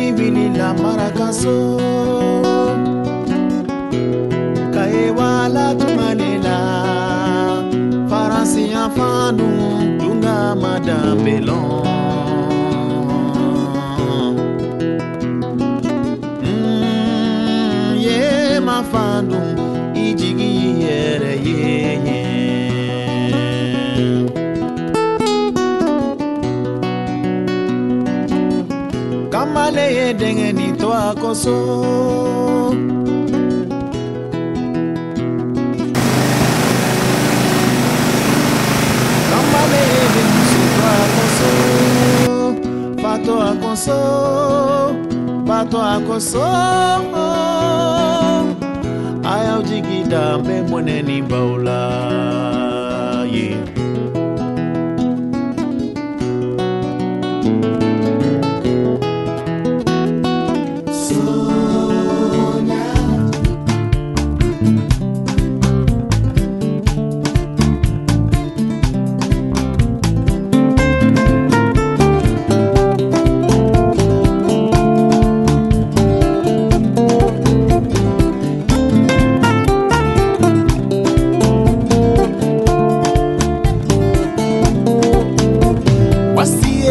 Kamale ni vili la marakaso. Kae wala tumanela Faransi afanu dunga madambelon Mm, ye mafandu kamale ye denge ni to akoso kamale ye denge si to akoso fato akoso fato akoso. Ayaw jigida mbe moneni bawla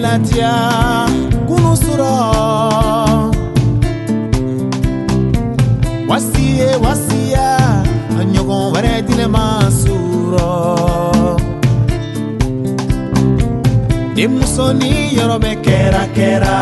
ne la diya kunu sɔrɔ wasiye wasiya a ɲɔgɔn wɛrɛ di ne ma sɔrɔ denmusoni yɔrɔ bɛ kɛra kɛra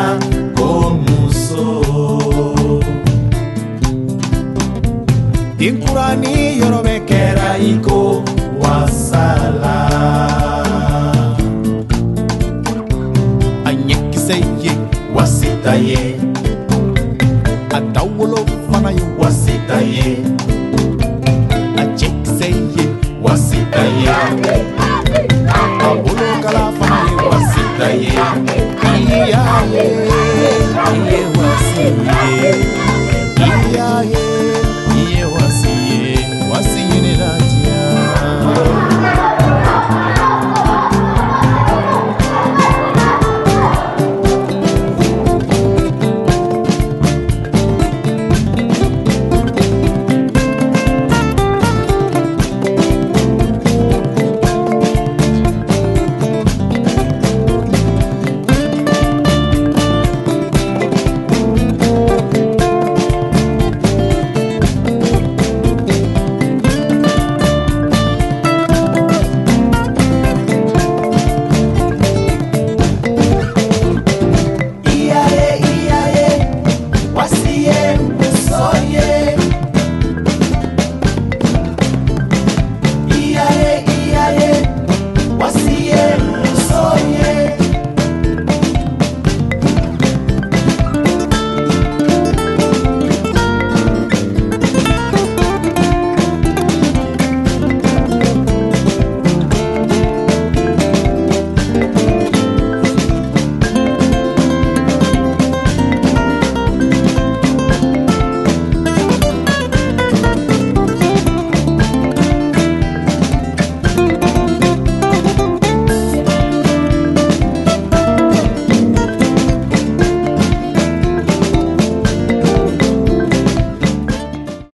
ye a dawolo fana ye wasita ye a cɛkisɛ ye wasita ye a bolokala fana ye wasita ye i y'a ye i ye wasi ye i y'a ye